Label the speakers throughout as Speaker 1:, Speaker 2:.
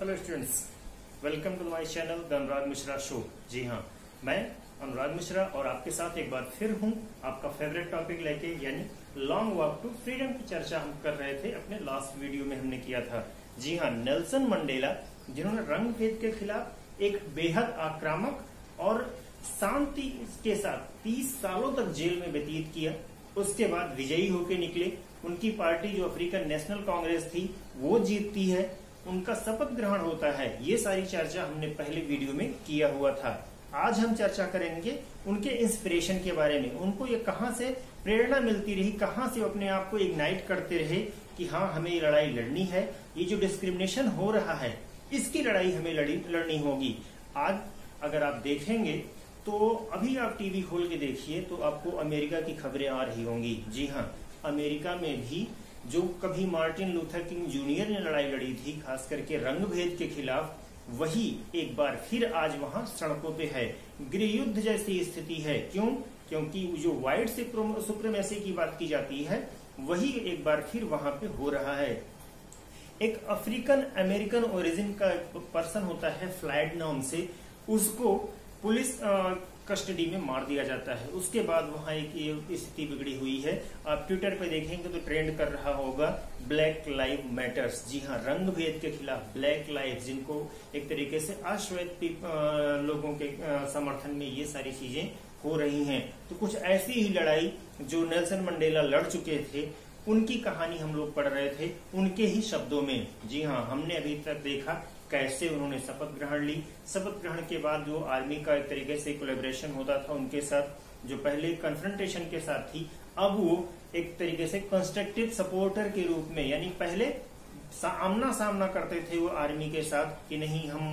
Speaker 1: Hello students welcome to my channel the Anurag Mishra show जी हाँ मैं अनुराग मिश्रा और आपके साथ एक बार फिर हूँ। आपका फेवरेट टॉपिक लेके, यानी लॉन्ग वॉक टू फ्रीडम की चर्चा हम कर रहे थे अपने लास्ट वीडियो में हमने किया था। जी हाँ नेल्सन मंडेला जिन्होंने रंग भेद के खिलाफ एक बेहद आक्रामक और शांति के साथ 30 सालों तक जेल में व्यतीत किया। उसके बाद विजयी होकर निकले। उनकी पार्टी जो अफ्रीकन नेशनल कांग्रेस थी, वो जीतती है। उनका शपथ ग्रहण होता है। ये सारी चर्चा हमने पहले वीडियो में किया हुआ था। आज हम चर्चा करेंगे उनके इंस्पिरेशन के बारे में। उनको ये कहाँ से प्रेरणा मिलती रही, कहाँ से अपने आप को इग्नाइट करते रहे कि हाँ हमें ये लड़ाई लड़नी है। ये जो डिस्क्रिमिनेशन हो रहा है, इसकी लड़ाई हमें लड़ी, लड़नी होगी। आज अगर आप देखेंगे तो अभी आप टीवी खोल के देखिए तो आपको अमेरिका की खबरें आ रही होंगी। जी हाँ अमेरिका में भी जो कभी मार्टिन लूथर किंग जूनियर ने लड़ाई लड़ी थी, खास करके रंग भेद के खिलाफ, वही एक बार फिर आज वहाँ सड़कों पे है। गृह युद्ध जैसी स्थिति है। क्यों? क्योंकि जो व्हाइट सुप्रीमेसी की बात की जाती है, वही एक बार फिर वहाँ पे हो रहा है। एक अफ्रीकन अमेरिकन ओरिजिन का पर्सन होता है फ्लैड नाम से। उसको पुलिस कस्टडी में मार दिया जाता है। उसके बाद वहाँ एक स्थिति बिगड़ी हुई है। आप ट्विटर पे देखेंगे तो ट्रेंड कर रहा होगा ब्लैक लाइव मैटर्स जी हाँ रंग भेद के खिलाफ ब्लैक लाइव जिनको एक तरीके से अश्वेत लोगों के समर्थन में ये सारी चीज़ें हो रही हैं। तो कुछ ऐसी ही लड़ाई जो नेल्सन मंडेला लड़ चुके थे उनकी कहानी हम लोग पढ़ रहे थे, उनके ही शब्दों में। जी हाँ हमने अभी तक देखा कैसे उन्होंने शपथ ग्रहण ली। शपथ ग्रहण के बाद जो आर्मी का एक तरीके से कोलेब्रेशन होता था उनके साथ, जो पहले कन्फ्रंटेशन के साथ थी, अब वो एक तरीके से कंस्ट्रक्टिव सपोर्टर के रूप में, यानी पहले आमना सामना करते थे वो आर्मी के साथ कि नहीं हम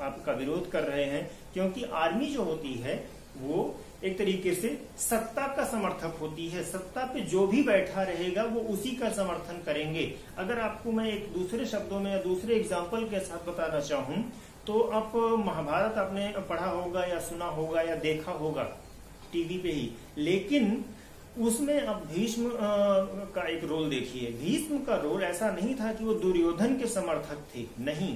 Speaker 1: आपका विरोध कर रहे हैं, क्योंकि आर्मी जो होती है, वो एक तरीके से सत्ता का समर्थक होती है। सत्ता पे जो भी बैठा रहेगा, वो उसी का समर्थन करेंगे। अगर आपको मैं एक दूसरे शब्दों में या दूसरे एग्ज़ाम्पल के साथ बताना चाहूँ तो आप महाभारत आपने पढ़ा होगा या सुना होगा या देखा होगा टीवी पे ही। लेकिन उसमें अब भीष्म का एक रोल देखिए। भीष्म का रोल ऐसा नहीं था कि वो दुर्योधन के समर्थक थे। नहीं।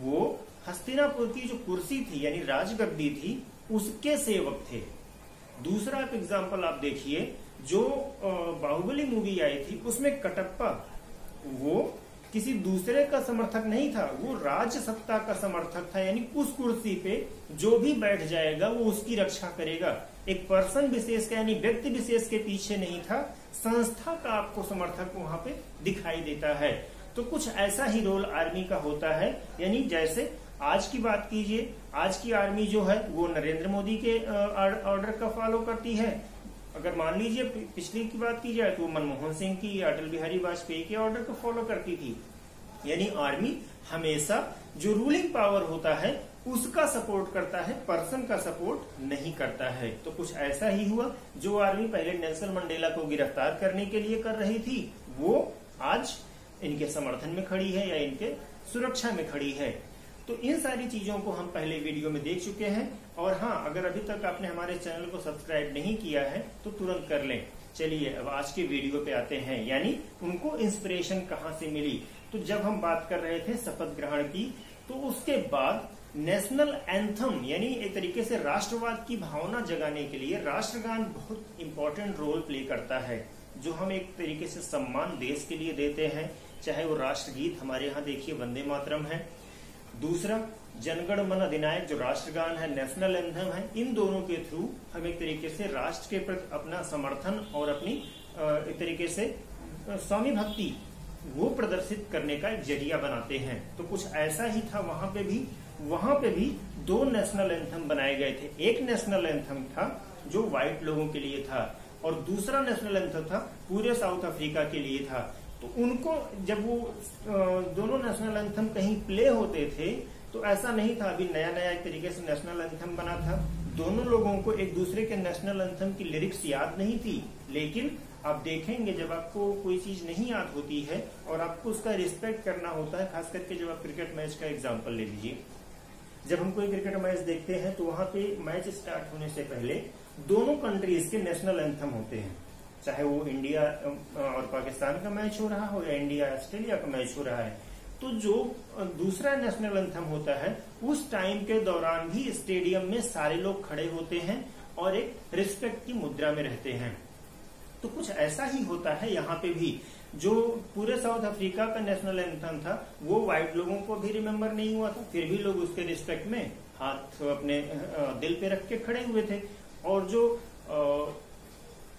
Speaker 1: वो हस्तिनापुर की जो कुर्सी थी, यानी राजगद्दी थी, उसके सेवक थे। दूसरा एक एग्ज़ाम्पल आप देखिए, जो बाहुबली मूवी आई थी, उसमें कटप्पा, वो किसी दूसरे का समर्थक नहीं था, वो राज्य सत्ता का समर्थक था, यानी उस कुर्सी पे जो भी बैठ जाएगा, वो उसकी रक्षा करेगा। एक पर्सन विशेष का, यानी व्यक्ति विशेष के पीछे नहीं था, संस्था का आपको समर्थक वहाँ पे दिखाई देता है। तो कुछ ऐसा ही रोल आर्मी का होता है, यानी जैसे आज की बात कीजिए, आज की आर्मी जो है, वो नरेंद्र मोदी के ऑर्डर का फॉलो करती है। अगर मान लीजिए पिछली की बात की जाए तो मनमोहन सिंह की, अटल बिहारी वाजपेयी के ऑर्डर को फॉलो करती थी। यानी आर्मी हमेशा जो रूलिंग पावर होता है, उसका सपोर्ट करता है पर्सन का सपोर्ट नहीं करता है। तो कुछ ऐसा ही हुआ, जो आर्मी पहले नेल्सन मंडेला को गिरफ़्तार करने के लिए कर रही थी, वो आज इनके समर्थन में खड़ी है या इनके सुरक्षा में खड़ी है। तो इन सारी चीज़ों को हम पहले वीडियो में देख चुके हैं। और हाँ अगर अभी तक आपने हमारे चैनल को सब्सक्राइब नहीं किया है तो तुरंत कर लें। चलिए, अब आज के वीडियो पे आते हैं। यानी उनको इंस्पिरेशन कहाँ से मिली? तो जब हम बात कर रहे थे शपथ ग्रहण की तो उसके बाद नेशनल एंथम यानी एक तरीके से राष्ट्रवाद की भावना जगाने के लिए राष्ट्रगान बहुत इंपॉर्टेंट रोल प्ले करता है, जो हम एक तरीके से सम्मान देश के लिए देते हैं। चाहे वो राष्ट्रगीत हमारे यहाँ देखिए, वंदे मातरम है दूसरा, जनगण मन अधिनायक, जो राष्ट्रगान है नेशनल एंथम है, इन दोनों के थ्रू हम एक तरीके से राष्ट्र के प्रति अपना समर्थन और अपनी एक तरीके से स्वामी भक्ति वो प्रदर्शित करने का एक ज़रिया बनाते हैं। तो कुछ ऐसा ही था वहाँ पे भी, वहाँ पे भी दो नेशनल एंथम बनाए गए थे। एक नेशनल एंथम था, जो व्हाइट लोगों के लिए था, और दूसरा नेशनल एंथम था, पूरे साउथ अफ्रीका के लिए था। तो उनको जब वो दोनों नेशनल एंथम कहीं प्ले होते थे तो ऐसा नहीं था, अभी नया नया एक तरीके से नेशनल एंथम बना था। दोनों लोगों को एक दूसरे के नेशनल एंथम की लिरिक्स याद नहीं थी, लेकिन आप देखेंगे जब आपको कोई चीज़ नहीं याद होती है और आपको उसका रिस्पेक्ट करना होता है, खास करके जब आप क्रिकेट मैच का एग्ज़ाम्पल ले लीजिए। जब हम कोई क्रिकेट मैच देखते हैं तो वहाँ पे मैच स्टार्ट होने से पहले दोनों कंट्रीज़ के नेशनल एंथम होते हैं। चाहे वो इंडिया और पाकिस्तान का मैच हो रहा हो या इंडिया ऑस्ट्रेलिया का मैच हो रहा है तो जो दूसरा नेशनल एंथम होता है, उस टाइम के दौरान भी स्टेडियम में सारे लोग खड़े होते हैं और एक रिस्पेक्ट की मुद्रा में रहते हैं। तो कुछ ऐसा ही होता है यहाँ पे भी, जो पूरे साउथ अफ्रीका का नेशनल एंथम था, वो व्हाइट लोगों को भी रिमेम्बर नहीं हुआ था, फिर भी लोग उसके रिस्पेक्ट में हाथ अपने दिल पे रख के खड़े हुए थे। और जो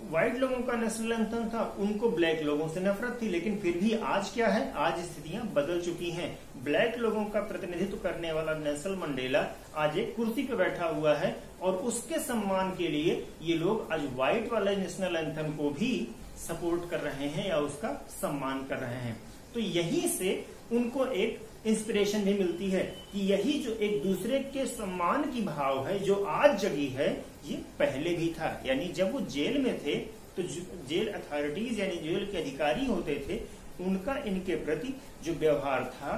Speaker 1: व्हाइट लोगों का नेशनल एंथम था, उनको ब्लैक लोगों से नफरत थी, लेकिन फिर भी आज क्या है? आज स्थितियाँ बदल चुकी हैं। ब्लैक लोगों का प्रतिनिधित्व करने वाला नेशनल मंडेला आज एक कुर्सी पे बैठा हुआ है और उसके सम्मान के लिए ये लोग आज व्हाइट वाले नेशनल एंथम को भी सपोर्ट कर रहे हैं या उसका सम्मान कर रहे हैं। तो यही से उनको एक इंस्पिरेशन भी मिलती है कि यही जो एक दूसरे के सम्मान की भाव है, जो आज जगी है, ये पहले भी था। यानी जब वो जेल में थे तो जेल अथॉरिटीज यानी जेल के अधिकारी होते थे, उनका इनके प्रति जो व्यवहार था,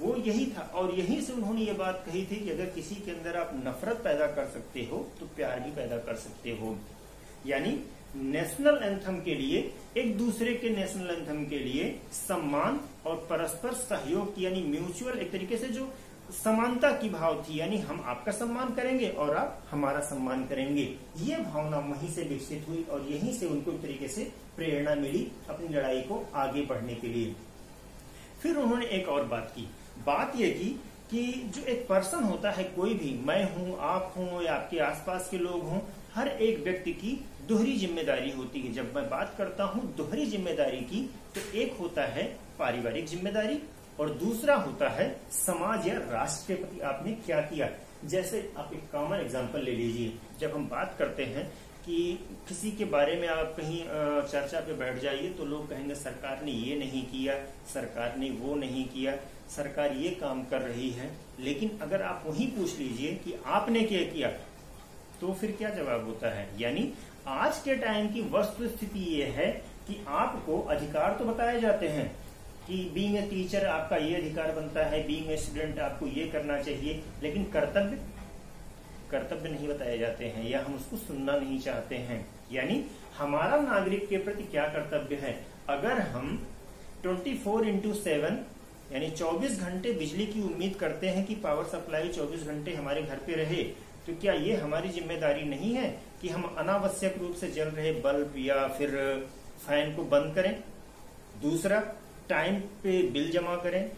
Speaker 1: वो यही था। और यही से उन्होंने ये बात कही थी कि अगर किसी के अंदर आप नफरत पैदा कर सकते हो तो प्यार भी पैदा कर सकते हो। यानी नेशनल एंथम के लिए, एक दूसरे के नेशनल एंथम के लिए सम्मान और परस्पर सहयोग की, यानी म्यूचुअल एक तरीके से जो समानता की भाव थी, यानी हम आपका सम्मान करेंगे और आप हमारा सम्मान करेंगे। ये भावना वहीं से विकसित हुई और यहीं से उनको एक तरीके से प्रेरणा मिली अपनी लड़ाई को आगे बढ़ने के लिए। फिर उन्होंने एक और बात की। बात यह की कि जो एक पर्सन होता है, कोई भी, मैं हूँ, आप हूँ, या आपके आसपास के लोग हों हर एक व्यक्ति की दोहरी ज़िम्मेदारी होती है। जब मैं बात करता हूँ दोहरी ज़िम्मेदारी की तो एक होता है पारिवारिक ज़िम्मेदारी और दूसरा होता है समाज या राष्ट्र के प्रति आपने क्या किया जैसे आप एक कॉमन एग्ज़ाम्पल ले लीजिए। जब हम बात करते हैं कि किसी के बारे में आप कहीं चर्चा पे बैठ जाइए तो लोग कहेंगे, सरकार ने ये नहीं किया, सरकार ने वो नहीं किया, सरकार ये काम कर रही है। लेकिन अगर आप वही पूछ लीजिए कि आपने क्या किया तो फिर क्या जवाब होता है? यानी आज के टाइम की वस्तु स्थिति ये है कि आपको अधिकार तो बताए जाते हैं कि बीइंग ए टीचर आपका ये अधिकार बनता है बीइंग ए स्टूडेंट आपको ये करना चाहिए, लेकिन कर्तव्य? कर्तव्य नहीं बताए जाते हैं या हम उसको सुनना नहीं चाहते हैं। यानी हमारा नागरिक के प्रति क्या कर्तव्य है? अगर हम 24 फोर इंटू सेवन यानी 24 घंटे बिजली की उम्मीद करते हैं कि पावर सप्लाई 24 घंटे हमारे घर पे रहे तो क्या ये हमारी ज़िम्मेदारी नहीं है कि हम अनावश्यक रूप से जल रहे बल्ब या फिर फ़ैन को बंद करें? दूसरा, टाइम पे बिल जमा करें।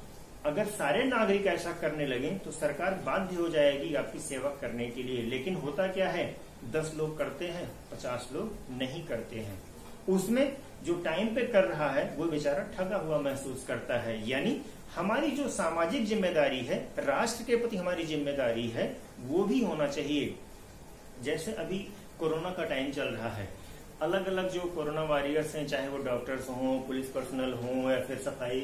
Speaker 1: अगर सारे नागरिक ऐसा करने लगे तो सरकार बाध्य हो जाएगी आपकी सेवा करने के लिए। लेकिन होता क्या है? दस लोग करते हैं, पचास लोग नहीं करते हैं। उसमें जो टाइम पे कर रहा है, वो बेचारा ठगा हुआ महसूस करता है। यानी हमारी जो सामाजिक ज़िम्मेदारी है, राष्ट्र के प्रति हमारी ज़िम्मेदारी है, वो भी होना चाहिए। जैसे अभी कोरोना का टाइम चल रहा है अलग अलग जो कोरोना वॉरियर्स हैं, चाहे वो डॉक्टर्स हों, पुलिस पर्सनल हों, या फिर सफ़ाई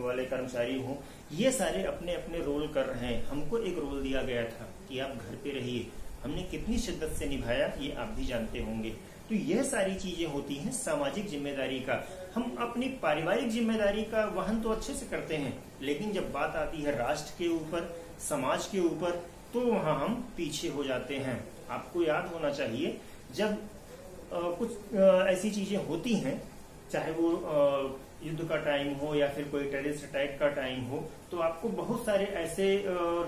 Speaker 1: वाले कर्मचारी हों, ये सारे अपने अपने रोल कर रहे हैं। हमको एक रोल दिया गया था कि आप घर पे रहिए। हमने कितनी शिद्दत से निभाया, ये आप भी जानते होंगे। तो यह सारी चीज़ें होती हैं सामाजिक ज़िम्मेदारी का। हम अपनी पारिवारिक ज़िम्मेदारी का वहन तो अच्छे से करते हैं लेकिन जब बात आती है राष्ट्र के ऊपर समाज के ऊपर तो वहाँ हम पीछे हो जाते हैं। आपको याद होना चाहिए जब आ, कुछ आ, ऐसी चीज़ें होती हैं चाहे वो युद्ध का टाइम हो या फिर कोई टेररिस्ट अटैक का टाइम हो तो आपको बहुत सारे ऐसे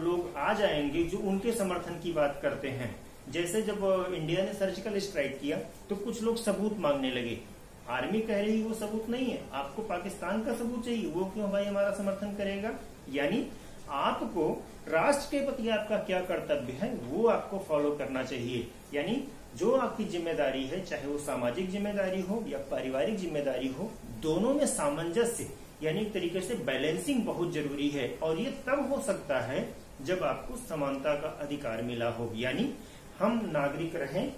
Speaker 1: लोग आ जाएँगे जो उनके समर्थन की बात करते हैं। जैसे जब इंडिया ने सर्जिकल स्ट्राइक किया तो कुछ लोग सबूत मांगने लगे। आर्मी कह रही वो सबूत नहीं है। आपको पाकिस्तान का सबूत चाहिए, वो क्यों भाई हमारा समर्थन करेगा? यानी आपको राष्ट्र के प्रति आपका क्या कर्तव्य है, वो आपको फॉलो करना चाहिए। यानी जो आपकी ज़िम्मेदारी है, चाहे वो सामाजिक ज़िम्मेदारी हो या पारिवारिक ज़िम्मेदारी हो, दोनों में सामंजस्य, यानी एक तरीके से बैलेंसिंग बहुत ज़रूरी है। और ये तब हो सकता है जब आपको समानता का अधिकार मिला हो। यानी हम नागरिक रहें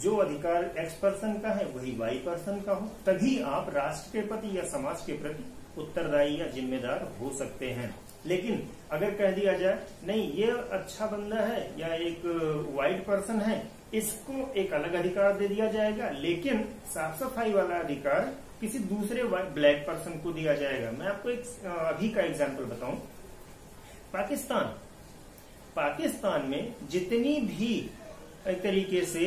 Speaker 1: जो अधिकार एक्स पर्सन का है, वही वाई पर्सन का हो। तभी आप राष्ट्र के प्रति या समाज के प्रति उत्तरदायी या जिम्मेदार हो सकते हैं। लेकिन अगर कह दिया जाए, नहीं, ये अच्छा बंदा है या एक वाइट पर्सन है, इसको एक अलग अधिकार दे दिया जाएगा, लेकिन साफ़ सफ़ाई वाला अधिकार किसी दूसरे ब्लैक पर्सन को दिया जाएगा। मैं आपको एक, अभी का एग्ज़ाम्पल बताऊँ। पाकिस्तान। पाकिस्तान में जितनी भी एक तरीके से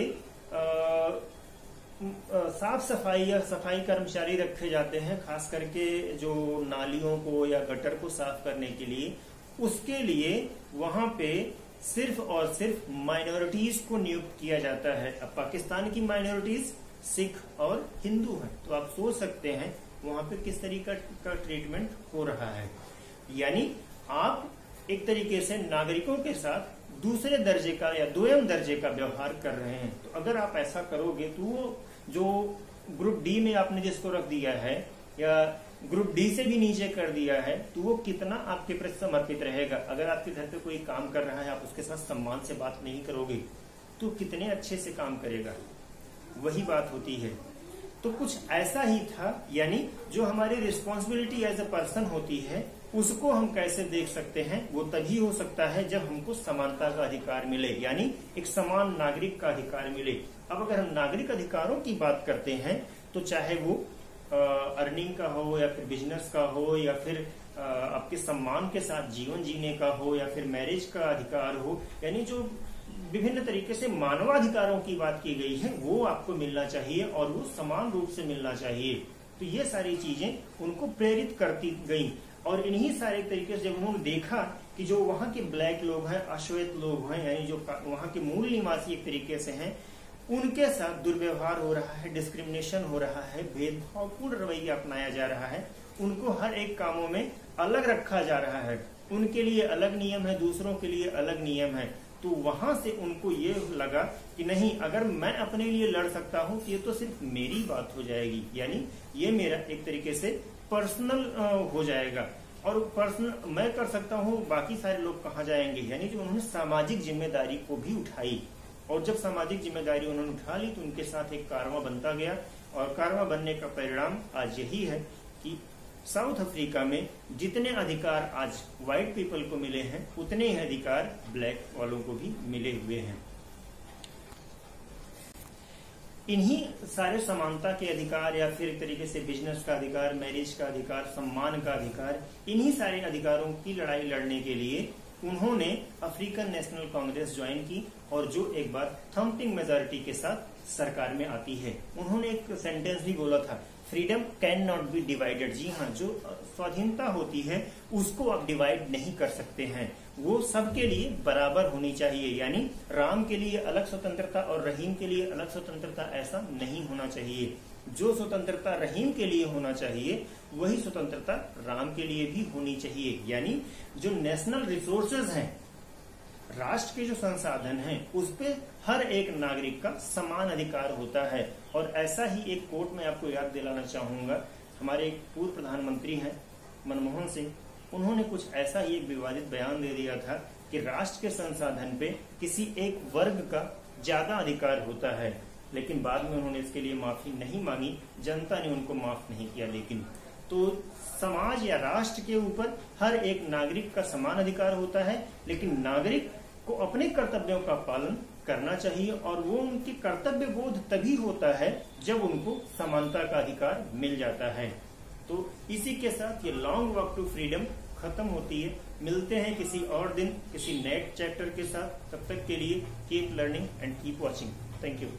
Speaker 1: साफ़ सफ़ाई या सफ़ाई कर्मचारी रखे जाते हैं, खास करके जो नालियों को या गटर को साफ़ करने के लिए। उसके लिए वहाँ पे सिर्फ़ और सिर्फ़ माइनॉरिटीज को नियुक्त किया जाता है। अब पाकिस्तान की माइनॉरिटीज सिख और हिंदू हैं तो आप सोच सकते हैं वहाँ पे किस तरीका का ट्रीटमेंट हो रहा है। यानी आप एक तरीके से नागरिकों के साथ दूसरे दर्जे का या दोयम दर्जे का व्यवहार कर रहे हैं तो अगर आप ऐसा करोगे तो वो जो ग्रुप डी में आपने जिसको रख दिया है या ग्रुप डी से भी नीचे कर दिया है तो वो कितना आपके प्रति समर्पित रहेगा? अगर आपके घर पे कोई काम कर रहा है, आप उसके साथ सम्मान से बात नहीं करोगे तो कितने अच्छे से काम करेगा? वही बात होती है। तो कुछ ऐसा ही था, यानी जो हमारी रिस्पॉन्सिबिलिटी एज ए पर्सन होती है उसको हम कैसे देख सकते हैं? वो तभी हो सकता है जब हमको समानता का अधिकार मिले यानी एक समान नागरिक का अधिकार मिले। अब अगर हम नागरिक अधिकारों की बात करते हैं तो चाहे वो अर्निंग का हो या फिर बिज़नेस का हो या फिर आ, आपके सम्मान के साथ जीवन जीने का हो या फिर मैरिज का अधिकार हो यानी जो विभिन्न तरीके से मानवाधिकारों की बात की गई है वो आपको मिलना चाहिए और वो समान रूप से मिलना चाहिए। तो ये सारी चीज़ें उनको प्रेरित करती गई। और इन्हीं सारे तरीके से जब उन्होंने देखा कि जो वहाँ के ब्लैक लोग हैं, अश्वेत लोग हैं, यानी जो वहाँ के मूल निवासी एक तरीके से हैं, उनके साथ दुर्व्यवहार हो रहा है डिस्क्रिमिनेशन हो रहा है, भेदभावपूर्ण रवैया अपनाया जा रहा है। उनको हर एक कामों में अलग रखा जा रहा है। उनके लिए अलग नियम है, दूसरों के लिए अलग नियम है। तो वहाँ से उनको ये लगा कि नहीं, अगर मैं अपने लिए लड़ सकता हूँ तो ये तो सिर्फ़ मेरी बात हो जाएगी। यानी ये मेरा एक तरीके से पर्सनल हो जाएगा। और पर्सनल मैं कर सकता हूँ, बाकी सारे लोग कहा जाएँगे? यानी कि उन्होंने सामाजिक ज़िम्मेदारी को भी उठाई। और जब सामाजिक ज़िम्मेदारी उन्होंने उठा ली तो उनके साथ एक कारवा बनता गया। और कारवा बनने का परिणाम आज यही है कि साउथ अफ्रीका में जितने अधिकार आज व्हाइट पीपल को मिले हैं, उतने ही अधिकार ब्लैक वालों को भी मिले हुए हैं। इन्हीं सारे समानता के अधिकार या फिर एक तरीके से बिज़नेस का अधिकार मैरिज का अधिकार, सम्मान का अधिकार, इन्हीं सारे अधिकारों की लड़ाई लड़ने के लिए उन्होंने अफ्रीकन नेशनल कांग्रेस ज्वाइन की और जो एक बार थम्पिंग मेजोरिटी के साथ सरकार में आती है। उन्होंने एक सेंटेंस भी बोला था freedom can not be divided जी हाँ जो स्वाधीनता होती है, उसको आप डिवाइड नहीं कर सकते हैं। वो सबके लिए बराबर होनी चाहिए, यानी राम के लिए अलग स्वतंत्रता और रहीम के लिए अलग स्वतंत्रता ऐसा नहीं होना चाहिए। जो स्वतंत्रता रहीम के लिए होना चाहिए, वही स्वतंत्रता राम के लिए भी होनी चाहिए। यानी जो नेशनल रिसोर्सेज हैं, राष्ट्र के जो संसाधन हैं, उस पर हर एक नागरिक का समान अधिकार होता है। और ऐसा ही एक कोर्ट में आपको याद दिलाना चाहूँगा। हमारे एक पूर्व प्रधानमंत्री हैं, मनमोहन सिंह। उन्होंने कुछ ऐसा ही एक विवादित बयान दे दिया था कि राष्ट्र के संसाधन पे किसी एक वर्ग का ज़्यादा अधिकार होता है। लेकिन बाद में उन्होंने इसके लिए माफ़ी नहीं मांगी, जनता ने उनको माफ़ नहीं किया। लेकिन तो समाज या राष्ट्र के ऊपर हर एक नागरिक का समान अधिकार होता है, लेकिन नागरिक को अपने कर्तव्यों का पालन करना चाहिए और वो उनके कर्तव्य बोध तभी होता है जब उनको समानता का अधिकार मिल जाता है। तो इसी के साथ ये लॉन्ग वॉक टू फ्रीडम खत्म होती है। मिलते हैं किसी और दिन, किसी नेक्स्ट चैप्टर के साथ। तब तक के लिए keep learning and keep watching thank you